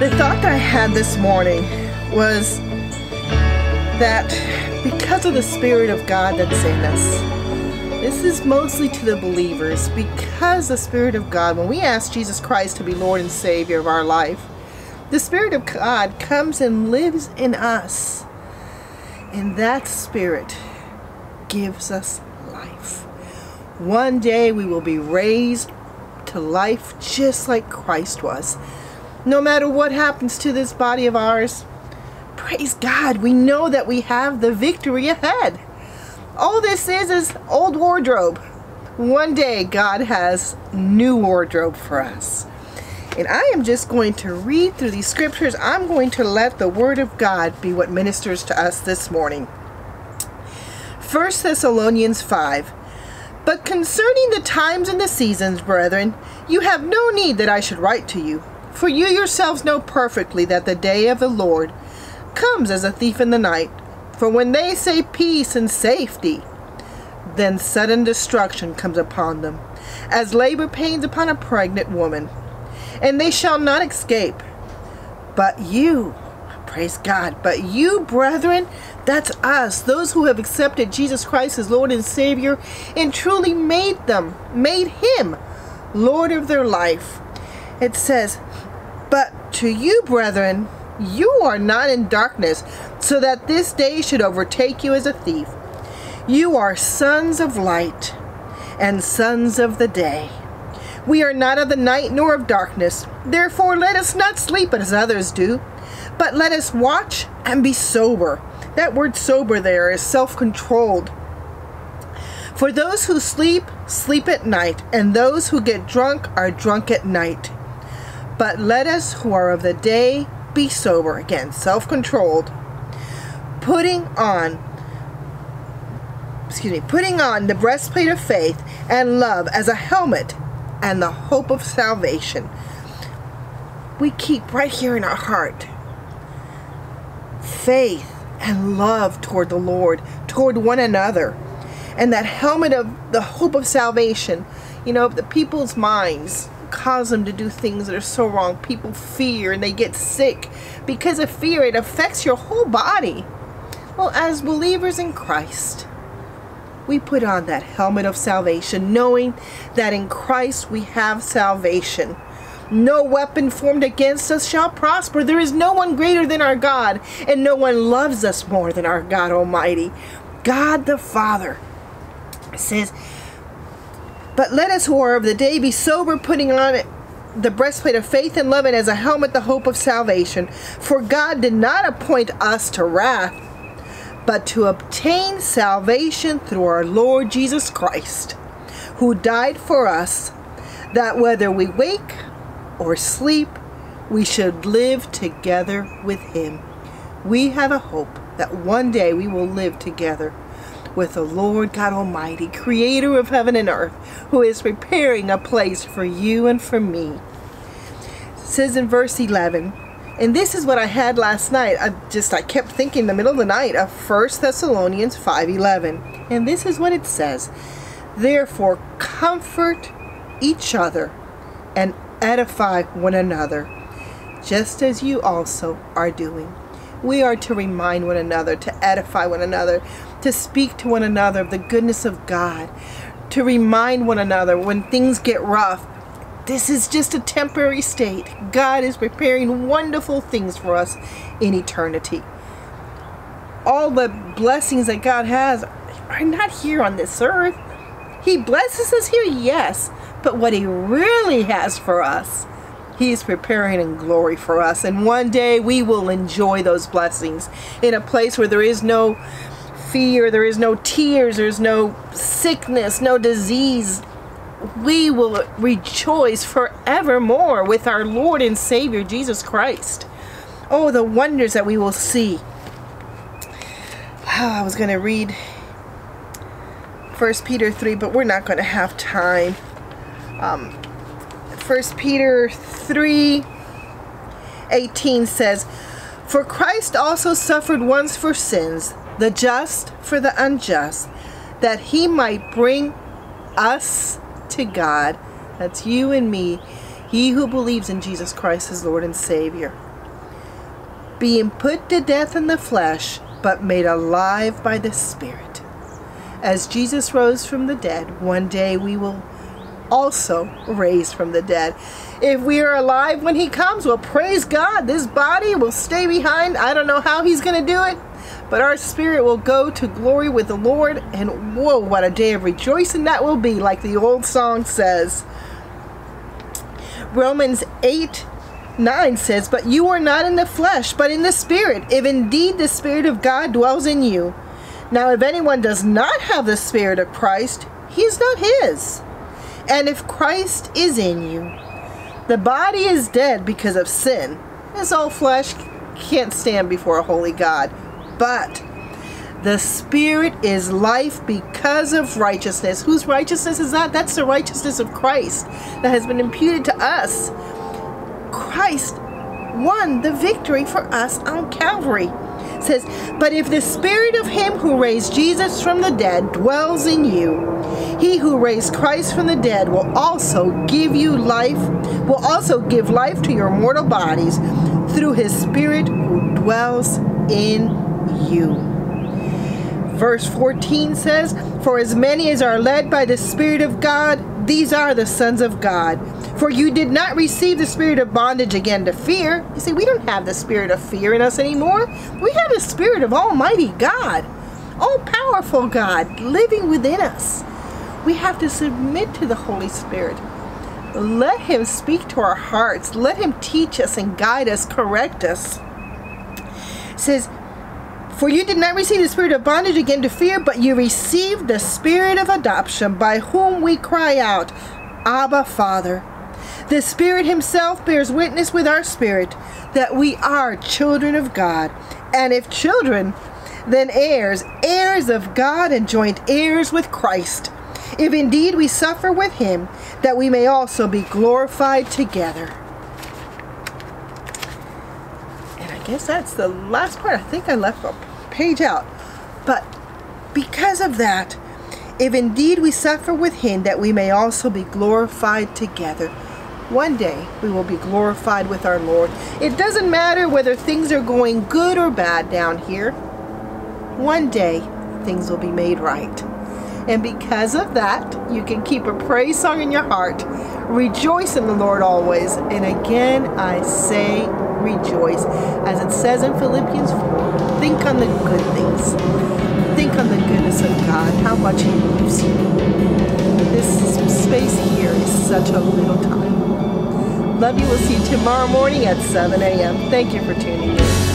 The thought I had this morning was that because of the Spirit of God that's in us, this is mostly to the believers. Because the Spirit of God, when we ask Jesus Christ to be Lord and Savior of our life, the Spirit of God comes and lives in us. And that Spirit gives us life. One day we will be raised to life just like Christ was no matter what happens to this body of ours. Praise God, we know that we have the victory ahead. All this is is old wardrobe. One day God has new wardrobe for us. And I am just going to read through these scriptures. I'm going to let the word of God be what ministers to us this morning. 1 Thessalonians 5. But concerning the times and the seasons, brethren, you have no need that I should write to you for you yourselves know perfectly that the day of the Lord comes as a thief in the night. For when they say peace and safety, then sudden destruction comes upon them, as labor pains upon a pregnant woman. And they shall not escape. But you, praise God, but you, brethren, that's us, those who have accepted Jesus Christ as Lord and Savior, and truly made them, made Him Lord of their life. It says, to you, brethren, you are not in darkness, so that this day should overtake you as a thief. You are sons of light and sons of the day. We are not of the night nor of darkness. Therefore, let us not sleep as others do, but let us watch and be sober. That word sober there is self controlled. For those who sleep, sleep at night, and those who get drunk are drunk at night. But let us who are of the day be sober, again, self controlled, putting on, excuse me, putting on the breastplate of faith and love as a helmet and the hope of salvation. We keep right here in our heart faith and love toward the Lord, toward one another. And that helmet of the hope of salvation, you know, the people's minds cause them to do things that are so wrong. People fear and they get sick. Because of fear, it affects your whole body. Well, as believers in Christ, we put on that helmet of salvation, knowing that in Christ we have salvation. No weapon formed against us shall prosper. There is no one greater than our God, and no one loves us more than our God Almighty. God the Father says, but let us who are of the day be sober, putting on the breastplate of faith and love, and as a helmet the hope of salvation. For God did not appoint us to wrath, but to obtain salvation through our Lord Jesus Christ, who died for us, that whether we wake or sleep, we should live together with him. We have a hope that one day we will live together with the Lord God Almighty, creator of heaven and earth, who is preparing a place for you and for me. It says in verse 11, and this is what I had last night. I just I kept thinking in the middle of the night of 1 Thessalonians 5:11. And this is what it says. Therefore comfort each other and edify one another, just as you also are doing. We are to remind one another, to edify one another, to speak to one another of the goodness of God, to remind one another when things get rough. This is just a temporary state. God is preparing wonderful things for us in eternity. All the blessings that God has are not here on this earth. He blesses us here, yes, but what He really has for us he is preparing in glory for us. And one day we will enjoy those blessings in a place where there is no fear, there is no tears, there's no sickness, no disease. We will rejoice forevermore with our Lord and Savior Jesus Christ. Oh, the wonders that we will see. I was going to read 1 Peter 3, but we're not going to have time. Um, 1 Peter 3 18 says, For Christ also suffered once for sins, the just for the unjust, that he might bring us to God. That's you and me, he who believes in Jesus Christ as Lord and Savior. being put to death in the flesh, but made alive by the Spirit. As Jesus rose from the dead, one day we will also raised from the dead. If we are alive when he comes, well, praise God. This body will stay behind. I don't know how he's going to do it, but our spirit will go to glory with the Lord. And whoa, what a day of rejoicing that will be, like the old song says. Romans 8 9 says, But you are not in the flesh, but in the Spirit, if indeed the Spirit of God dwells in you. Now, if anyone does not have the Spirit of Christ, he is not his. And if Christ is in you, the body is dead because of sin, as all flesh can't stand before a holy God. But the Spirit is life because of righteousness. Whose righteousness is that? That's the righteousness of Christ that has been imputed to us. Christ won the victory for us on Calvary. It says, But if the Spirit of Him who raised Jesus from the dead dwells in you, He who raised Christ from the dead will also give you life, will also give life to your mortal bodies through His Spirit who dwells in you. Verse 14 says, For as many as are led by the Spirit of God, these are the sons of God. For you did not receive the spirit of bondage again to fear. You see, we don't have the spirit of fear in us anymore. We have the spirit of Almighty God, all powerful God living within us. We have to submit to the Holy Spirit. Let Him speak to our hearts. Let Him teach us and guide us, correct us. It says, for you did not receive the spirit of bondage again to fear, but you received the spirit of adoption, by whom we cry out, Abba, Father. The Spirit Himself bears witness with our spirit that we are children of God. And if children, then heirs, heirs of God and joint heirs with Christ. If indeed we suffer with Him, that we may also be glorified together. And I guess that's the last part. I think I left a page out. But because of that, if indeed we suffer with him, that we may also be glorified together. One day we will be glorified with our Lord. It doesn't matter whether things are going good or bad down here. One day things will be made right. And because of that, you can keep a praise song in your heart. Rejoice in the Lord always. And again, I say rejoice. As it says in Philippians 4, think on the good things. Think on the goodness of God, how much He loves you. This space here is such a little time. Love you. We'll see you tomorrow morning at 7 a.m. Thank you for tuning in.